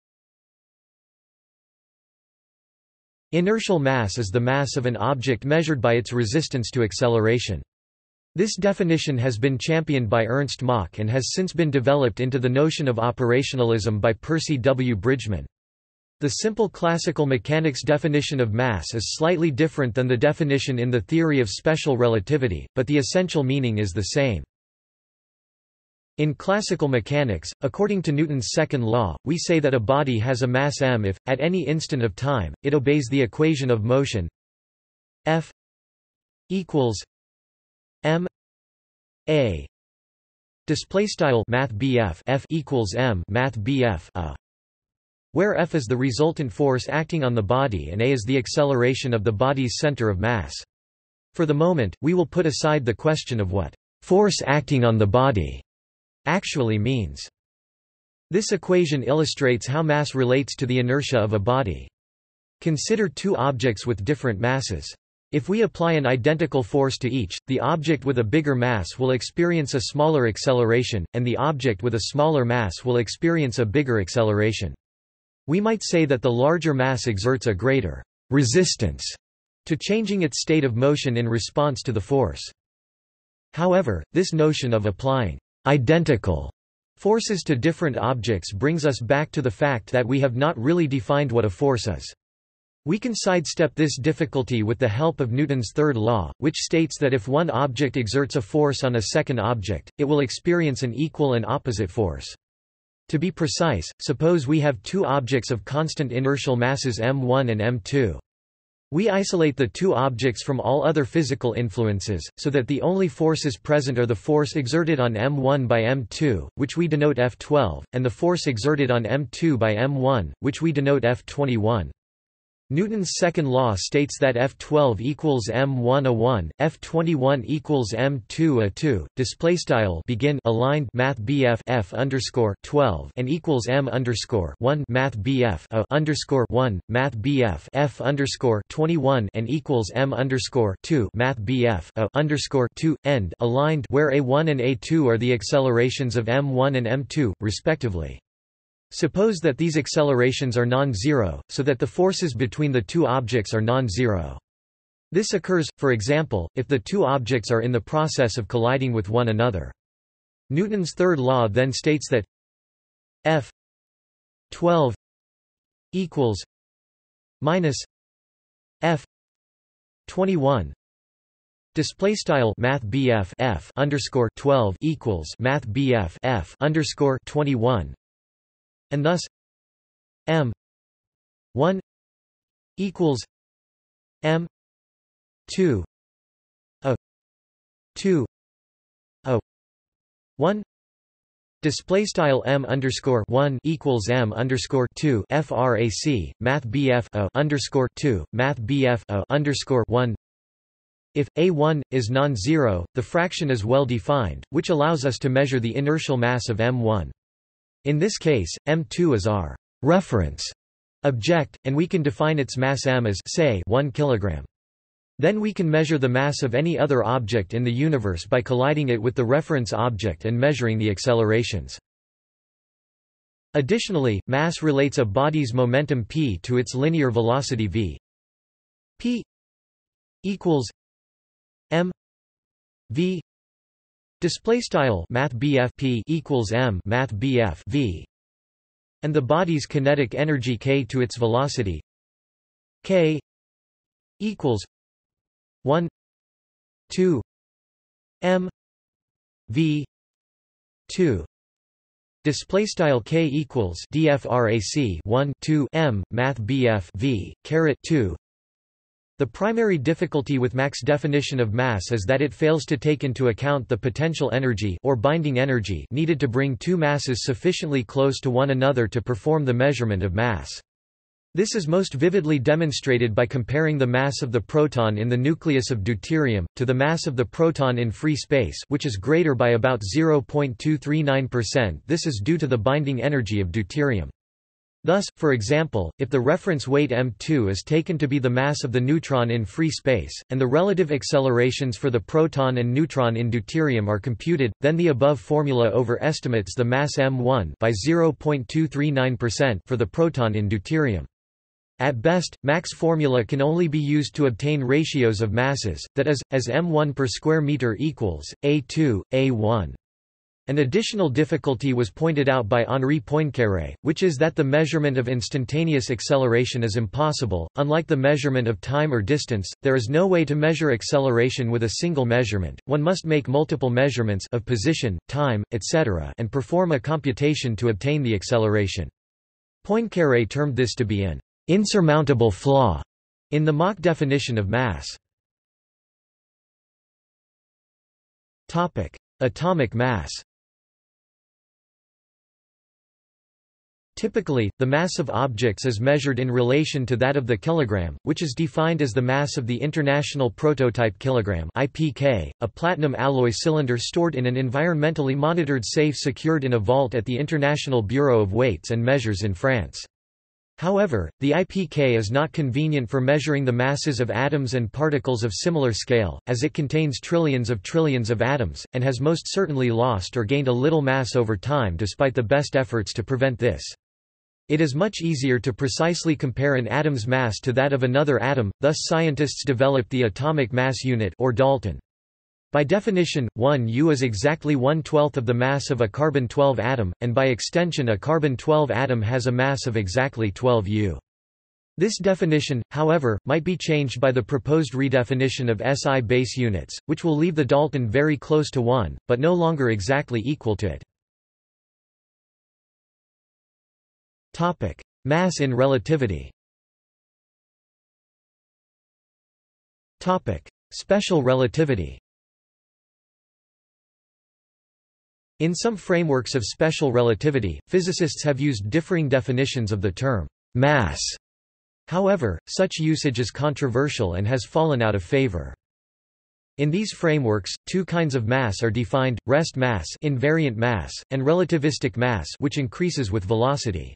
A: Inertial mass is the mass of an object measured by its resistance to acceleration. This definition has been championed by Ernst Mach and has since been developed into the notion of operationalism by Percy W. Bridgman. The simple classical mechanics definition of mass is slightly different than the definition in the theory of special relativity, but the essential meaning is the same. In classical mechanics, according to Newton's second law, we say that a body has a mass m if, at any instant of time, it obeys the equation of motion F equals m a display style math F equals m math a where F is the resultant force acting on the body and a is the acceleration of the body's center of mass. For the moment, we will put aside the question of what force acting on the body actually means. This equation illustrates how mass relates to the inertia of a body. Consider two objects with different masses. If we apply an identical force to each, the object with a bigger mass will experience a smaller acceleration, and the object with a smaller mass will experience a bigger acceleration. We might say that the larger mass exerts a greater resistance to changing its state of motion in response to the force. However, this notion of applying identical forces to different objects brings us back to the fact that we have not really defined what a force is. We can sidestep this difficulty with the help of Newton's third law, which states that if one object exerts a force on a second object, it will experience an equal and opposite force. To be precise, suppose we have two objects of constant inertial masses m1 and m2. We isolate the two objects from all other physical influences, so that the only forces present are the force exerted on m1 by m2, which we denote F12, and the force exerted on m2 by m1, which we denote F21. Newton's second law states that F12 equals m1 a 1, F21 equals m2 a 2. Display style begin aligned math BF F underscore 12 and equals m underscore 1 math BF a underscore 1 math BF F underscore 21 and equals m underscore 2 math BF a underscore 2 end aligned where a1 and a2 are the accelerations of m1 and m2 respectively. Suppose that these accelerations are non-zero, so that the forces between the two objects are non-zero. This occurs, for example, if the two objects are in the process of colliding with one another. Newton's third law then states that F 12 equals minus F 21 Display style Math F underscore twelve equals Math F underscore twenty one and thus m 1 equals m 2 a 2 a 1 Display style m underscore one equals m underscore two frac Math BF a underscore two Math BF a underscore one. If a1 is non-zero, the fraction is well defined, which allows us to measure the inertial mass of m1. In this case, m2 is our reference object, and we can define its mass m as say 1 kg. Then we can measure the mass of any other object in the universe by colliding it with the reference object and measuring the accelerations. Additionally, mass relates a body's momentum p to its linear velocity v. p equals m v Display style Math P equals M Math V. And the body's kinetic energy k to its velocity. K equals 1 2 m v 2 display style k equals dfrac 1 2 m math bf v caret 2 the primary difficulty with Mach's definition of mass is that it fails to take into account the potential energy or binding energy needed to bring two masses sufficiently close to one another to perform the measurement of mass. This is most vividly demonstrated by comparing the mass of the proton in the nucleus of deuterium, to the mass of the proton in free space which is greater by about 0.239%. This is due to the binding energy of deuterium. Thus, for example, if the reference weight m2 is taken to be the mass of the neutron in free space, and the relative accelerations for the proton and neutron in deuterium are computed, then the above formula overestimates the mass m1 by 0.239% for the proton in deuterium. At best, Mach's formula can only be used to obtain ratios of masses, that is, as m1 per square meter equals, a2, a1. An additional difficulty was pointed out by Henri Poincaré, which is that the measurement of instantaneous acceleration is impossible. Unlike the measurement of time or distance, there is no way to measure acceleration with a single measurement. One must make multiple measurements of position, time, etc., and perform a computation to obtain the acceleration. Poincaré termed this to be an insurmountable flaw in the Mach definition of mass. Topic: Atomic mass. Typically, the mass of objects is measured in relation to that of the kilogram, which is defined as the mass of the International Prototype Kilogram (IPK), a platinum alloy cylinder stored in an environmentally monitored safe secured in a vault at the International Bureau of Weights and Measures in France. However, the IPK is not convenient for measuring the masses of atoms and particles of similar scale, as it contains trillions of trillions of atoms, and has most certainly lost or gained a little mass over time despite the best efforts to prevent this. It is much easier to precisely compare an atom's mass to that of another atom, thus scientists developed the atomic mass unit or Dalton. By definition, 1 U is exactly one-twelfth of the mass of a carbon-12 atom, and by extension a carbon-12 atom has a mass of exactly 12 U. This definition, however, might be changed by the proposed redefinition of SI base units, which will leave the Dalton very close to 1, but no longer exactly equal to it. Topic: Mass in relativity. Topic: Special relativity. In some frameworks of special relativity, physicists have used differing definitions of the term mass. However, such usage is controversial and has fallen out of favor. In these frameworks, two kinds of mass are defined, rest mass, invariant mass and relativistic mass which increases with velocity.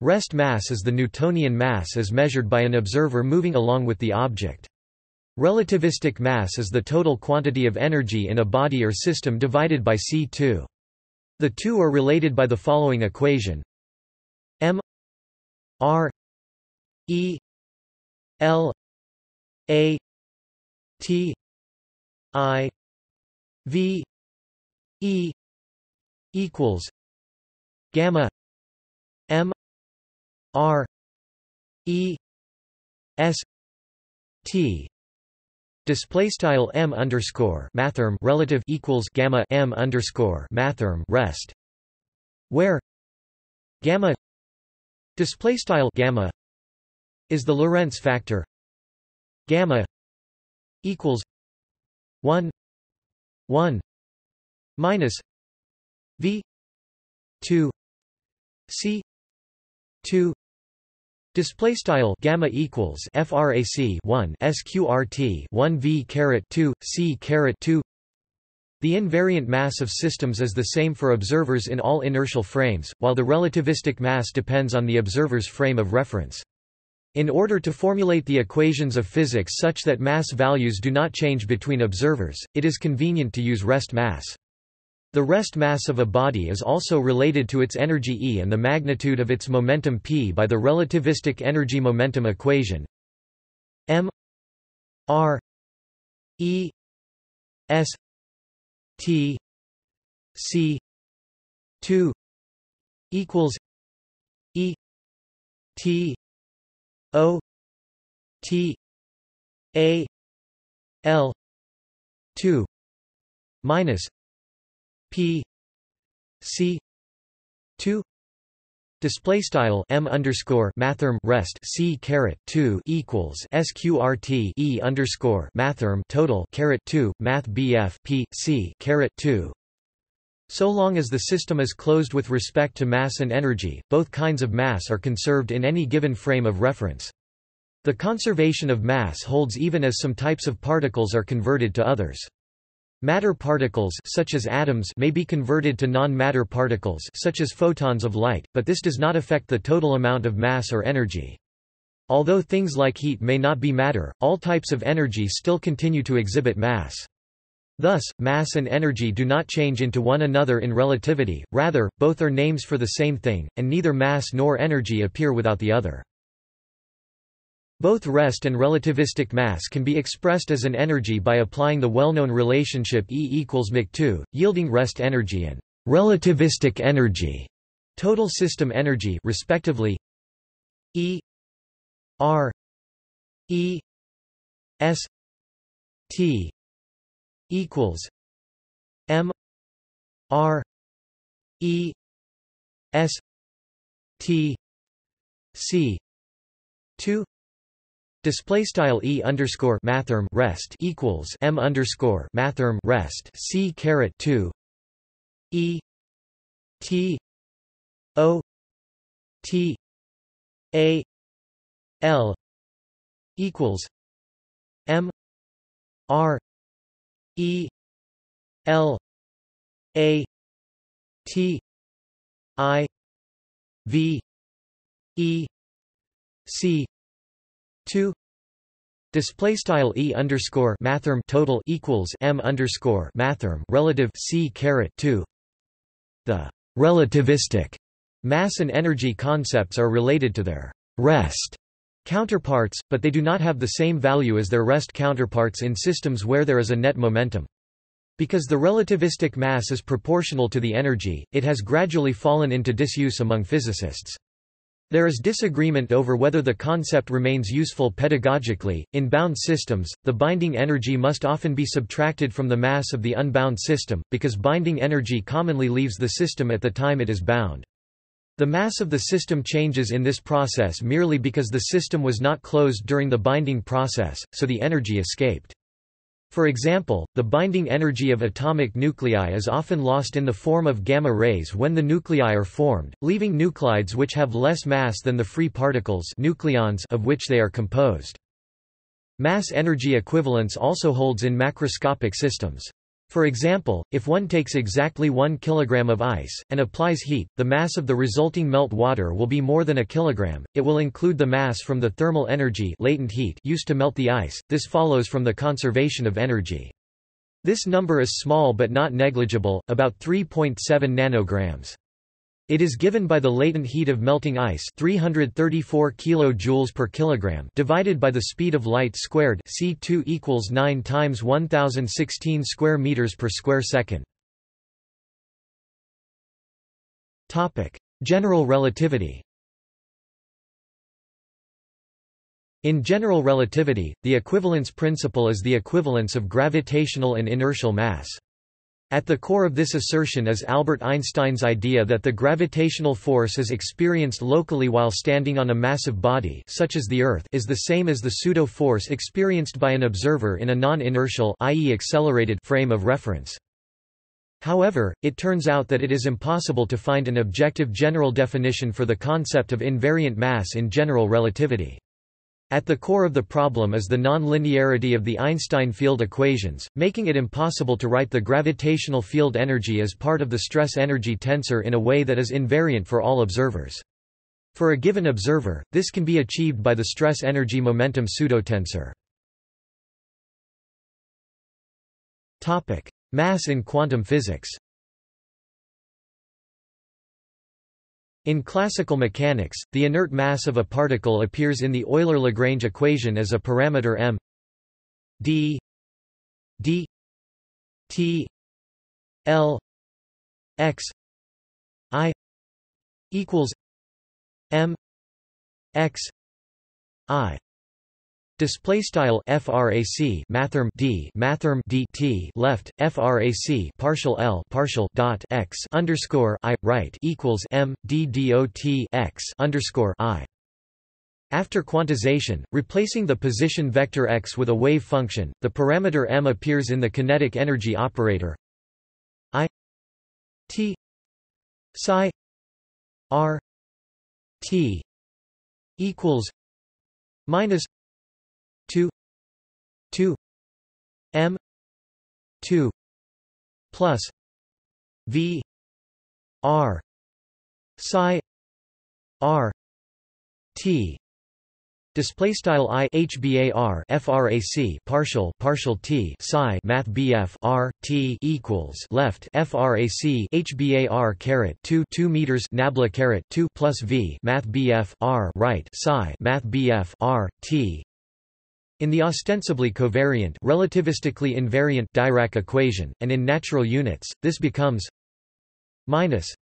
A: Rest mass is the Newtonian mass as measured by an observer moving along with the object. Relativistic mass is the total quantity of energy in a body or system divided by C2. The two are related by the following equation m r e l a t i v e equals gamma m r e s T display style m underscore mathrm relative equals gamma m underscore mathrm rest. Where gamma display style gamma is the Lorentz factor. Gamma equals 1 1 minus v 2 c 2 Display style gamma equals frac 1 sqrt 1 v caret 2 c caret 2. The invariant mass of systems is the same for observers in all inertial frames, while the relativistic mass depends on the observer's frame of reference. In order to formulate the equations of physics such that mass values do not change between observers, it is convenient to use rest mass. The rest mass of a body is also related to its energy E and the magnitude of its momentum p by the relativistic energy-momentum equation. M r e s t c 2 equals e t o t a l 2 minus P C two Display style m underscore rest c caret two equals sqrt e underscore total caret two math bf p c caret two So long as the system is closed with respect to mass and energy, both kinds of mass are conserved in any given frame of reference. The conservation of mass holds even as some types of particles are converted to others. Matter particles such as atoms may be converted to non-matter particles such as photons of light, but this does not affect the total amount of mass or energy. Although things like heat may not be matter, all types of energy still continue to exhibit mass. Thus, mass and energy do not change into one another in relativity, rather, both are names for the same thing, and neither mass nor energy appear without the other. Both rest and relativistic mass can be expressed as an energy by applying the well-known relationship E equals mc2, yielding rest energy and relativistic energy, total system energy respectively. E R E S T equals M R E S T C two Display style e underscore mathrm rest equals m underscore mathrm rest c caret two e t o t a l equals m r E L A T I V E C two Display style e underscore mathrm total equals m underscore mathrm relative c caret two. The relativistic mass and energy concepts are related to their rest counterparts, but they do not have the same value as their rest counterparts in systems where there is a net momentum. Because the relativistic mass is proportional to the energy, it has gradually fallen into disuse among physicists. There is disagreement over whether the concept remains useful pedagogically. In bound systems, the binding energy must often be subtracted from the mass of the unbound system, because binding energy commonly leaves the system at the time it is bound. The mass of the system changes in this process merely because the system was not closed during the binding process, so the energy escaped. For example, the binding energy of atomic nuclei is often lost in the form of gamma rays when the nuclei are formed, leaving nuclides which have less mass than the free particles nucleons of which they are composed. Mass-energy equivalence also holds in macroscopic systems. For example, if one takes exactly 1 kilogram of ice, and applies heat, the mass of the resulting melt water will be more than a kilogram, it will include the mass from the thermal energy latent heat used to melt the ice, this follows from the conservation of energy. This number is small but not negligible, about 3.7 nanograms. It is given by the latent heat of melting ice 334 kJ per kilogram divided by the speed of light squared C2 equals 9 times 1016 square meters per square second. Topic: General relativity. In general relativity, the equivalence principle is the equivalence of gravitational and inertial mass. At the core of this assertion is Albert Einstein's idea that the gravitational force is experienced locally while standing on a massive body such as the Earth is the same as the pseudo-force experienced by an observer in a non-inertial frame of reference. However, it turns out that it is impossible to find an objective general definition for the concept of invariant mass in general relativity. At the core of the problem is the nonlinearity of the Einstein field equations, making it impossible to write the gravitational field energy as part of the stress-energy tensor in a way that is invariant for all observers. For a given observer, this can be achieved by the stress-energy momentum pseudotensor. Mass in quantum physics In classical mechanics, the inert mass of a particle appears in the Euler-Lagrange equation as a parameter m d d t l x i equals m x i Display style frac mathrm d mathrm d t left frac partial l partial dot x underscore i right equals m d dot x underscore i. After quantization, replacing the position vector x with a wave function, the parameter m appears in the kinetic energy operator i T psi R T equals minus 2 2 M 2 plus V R psi R T. Display style i hbar frac partial partial t psi math bf r t equals left frac hbar caret 2 2 meters nabla caret 2 plus v math bf r right psi math bf r t in the ostensibly covariant relativistically invariant Dirac equation, and in natural units, this becomes minus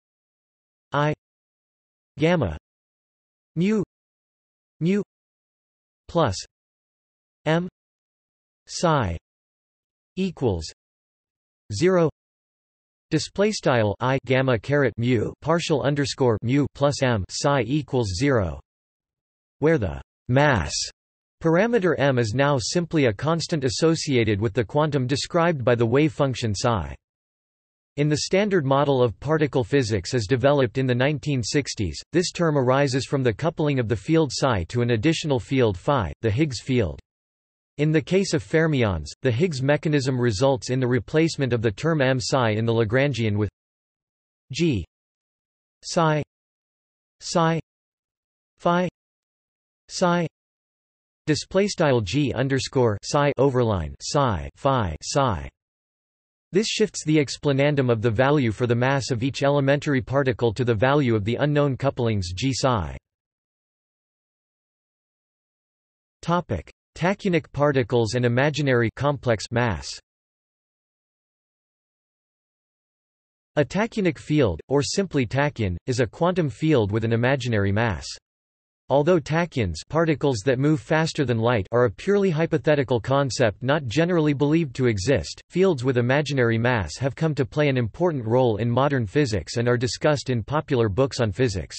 A: i gamma mu mu plus m psi equals 0 display style i gamma caret mu partial underscore mu plus m psi equals 0 where the mass parameter m is now simply a constant associated with the quantum described by the wave function psi in the Standard Model of Particle Physics as developed in the 1960s, this term arises from the coupling of the field psi to an additional field phi, the Higgs field. In the case of fermions, the Higgs mechanism results in the replacement of the term m psi in the Lagrangian with g psi psi phi psi display style g underscore psi overline psi phi psi this shifts the explanandum of the value for the mass of each elementary particle to the value of the unknown couplings g psi. Topic: Tachyonic particles and imaginary complex mass. A tachyonic field, or simply tachyon, is a quantum field with an imaginary mass. Although tachyons particles that move faster than light are a purely hypothetical concept not generally believed to exist, fields with imaginary mass have come to play an important role in modern physics and are discussed in popular books on physics.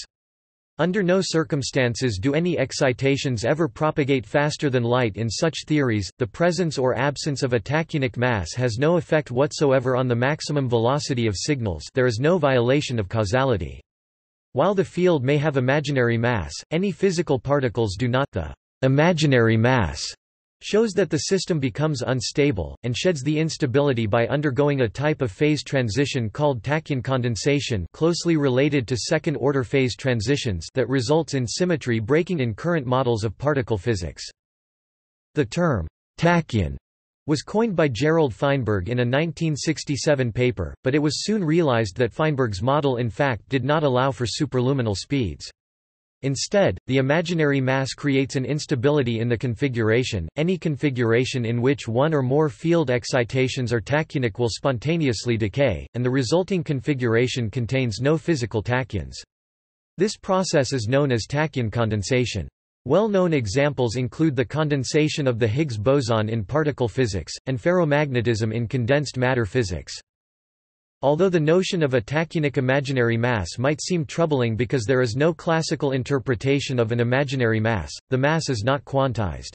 A: Under no circumstances do any excitations ever propagate faster than light in such theories, the presence or absence of a tachyonic mass has no effect whatsoever on the maximum velocity of signals there is no violation of causality. While the field may have imaginary mass, any physical particles do not. The imaginary mass shows that the system becomes unstable, and sheds the instability by undergoing a type of phase transition called tachyon condensation closely related to second-order phase transitions that results in symmetry breaking in current models of particle physics. The term, tachyon, was coined by Gerald Feinberg in a 1967 paper, but it was soon realized that Feinberg's model in fact did not allow for superluminal speeds. Instead, the imaginary mass creates an instability in the configuration. Any configuration in which one or more field excitations are tachyonic will spontaneously decay, and the resulting configuration contains no physical tachyons. This process is known as tachyon condensation. Well-known examples include the condensation of the Higgs boson in particle physics, and ferromagnetism in condensed matter physics. Although the notion of a tachyonic imaginary mass might seem troubling because there is no classical interpretation of an imaginary mass, the mass is not quantized.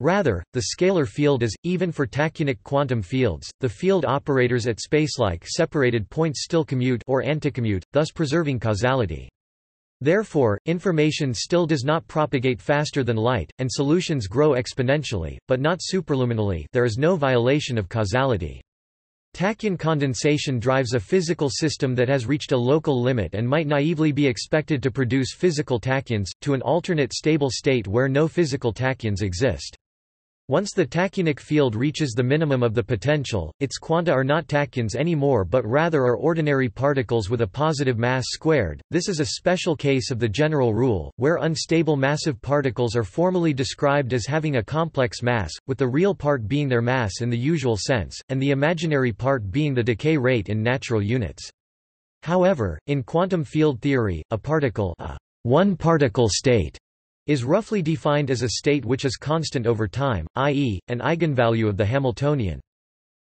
A: Rather, the scalar field is, even for tachyonic quantum fields, the field operators at spacelike separated points still commute or anticommute, thus preserving causality. Therefore, information still does not propagate faster than light, and solutions grow exponentially, but not superluminally there is no violation of causality. Tachyon condensation drives a physical system that has reached a local limit and might naively be expected to produce physical tachyons, to an alternate stable state where no physical tachyons exist. Once the tachyonic field reaches the minimum of the potential, its quanta are not tachyons anymore but rather are ordinary particles with a positive mass squared. This is a special case of the general rule, where unstable massive particles are formally described as having a complex mass, with the real part being their mass in the usual sense, and the imaginary part being the decay rate in natural units. However, in quantum field theory, a particle a one-particle state is roughly defined as a state which is constant over time, i.e., an eigenvalue of the Hamiltonian.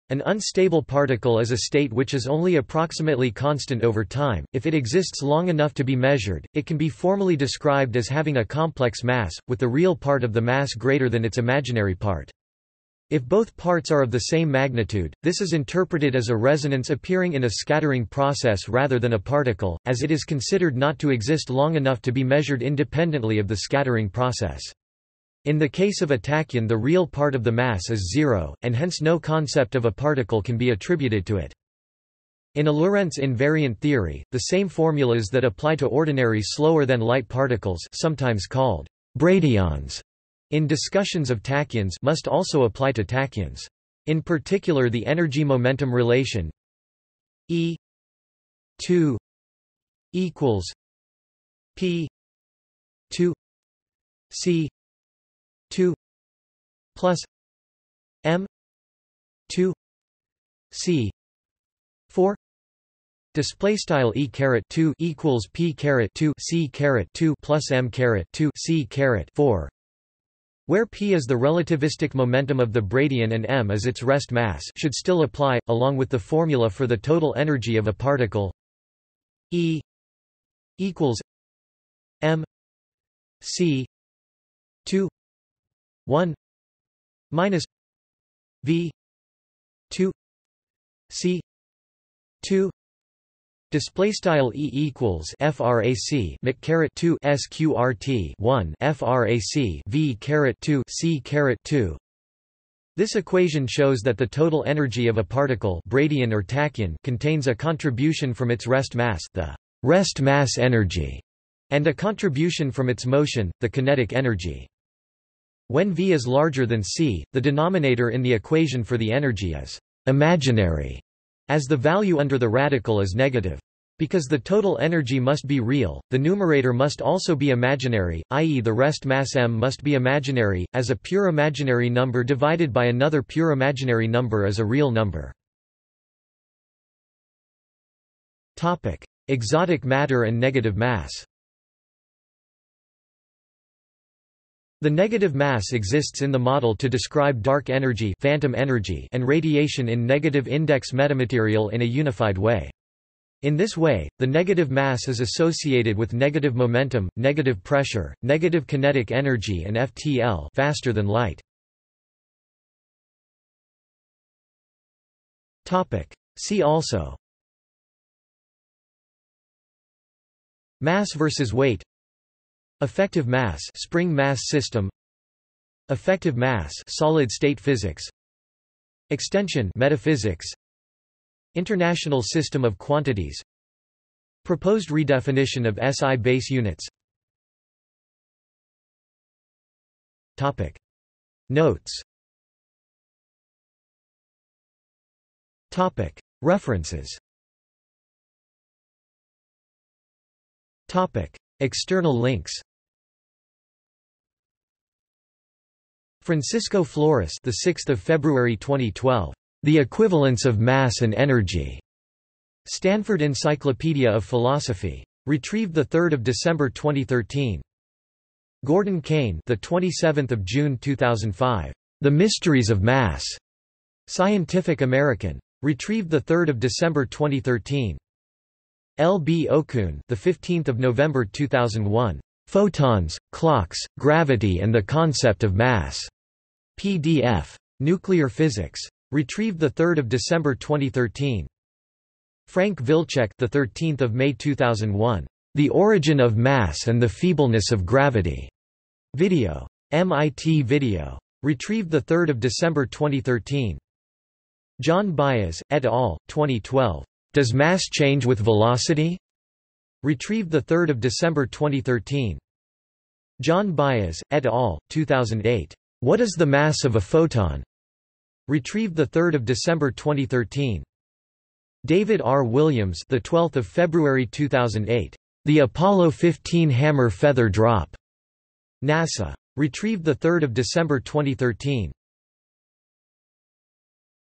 A: An unstable particle is a state which is only approximately constant over time. If it exists long enough to be measured, it can be formally described as having a complex mass, with the real part of the mass greater than its imaginary part. If both parts are of the same magnitude, this is interpreted as a resonance appearing in a scattering process rather than a particle, as it is considered not to exist long enough to be measured independently of the scattering process. In the case of a tachyon the real part of the mass is zero, and hence no concept of a particle can be attributed to it. In a Lorentz invariant theory, the same formulas that apply to ordinary slower-than-light particles sometimes called bradyons in discussions of tachyons must also apply to tachyons. In particular the energy-momentum relation E 2 equals P 2 C 2 plus M 2 C 4 Display style e caret 2 equals p caret 2 c caret 2 plus m caret 2 c caret 4 where p is the relativistic momentum of the bradyon and m is its rest mass should still apply, along with the formula for the total energy of a particle E equals m c 2 1 minus v 2 c 2 Display style E equals frac mc caret 2 sqrt 1 frac v caret 2 c caret 2. This equation shows that the total energy of a particle bradyon or tachyon contains a contribution from its rest mass, the rest mass energy, and a contribution from its motion, the kinetic energy. When v is larger than c, the denominator in the equation for the energy is imaginary as the value under the radical is negative. Because the total energy must be real, the numerator must also be imaginary, i.e. the rest mass m must be imaginary, as a pure imaginary number divided by another pure imaginary number is a real number. Exotic matter and negative mass The negative mass exists in the model to describe dark energy, phantom energy and radiation in negative index metamaterial in a unified way. In this way, the negative mass is associated with negative momentum, negative pressure, negative kinetic energy and FTL faster than light. See also Mass versus weight Effective mass spring mass system Effective mass solid state physics Extension metaphysics International system of quantities Proposed redefinition of SI base units. Topic. Notes. Topic. References. Topic. External links Francisco Flores, the 6th of February 2012. The equivalence of mass and energy. Stanford Encyclopedia of Philosophy. Retrieved the 3rd of December 2013. Gordon Kane, the 27th of June 2005. The Mysteries of Mass. Scientific American. Retrieved the 3rd of December 2013. L. B. Okun, the 15th of November 2001. Photons, Clocks, Gravity and the Concept of Mass. PDF. Nuclear Physics. Retrieved 3 December 2013. Frank Wilczek, the 13th of May 2001. The Origin of Mass and the Feebleness of Gravity. Video. MIT Video. Retrieved 3 December 2013. John Baez, et al., 2012. Does mass change with velocity? Retrieved 3 December 2013. John Baez, et al., 2008. What is the mass of a photon? Retrieved 3 December 2013. David R. Williams, the 12th of February 2008. The Apollo 15 Hammer Feather Drop. NASA. Retrieved 3 December 2013.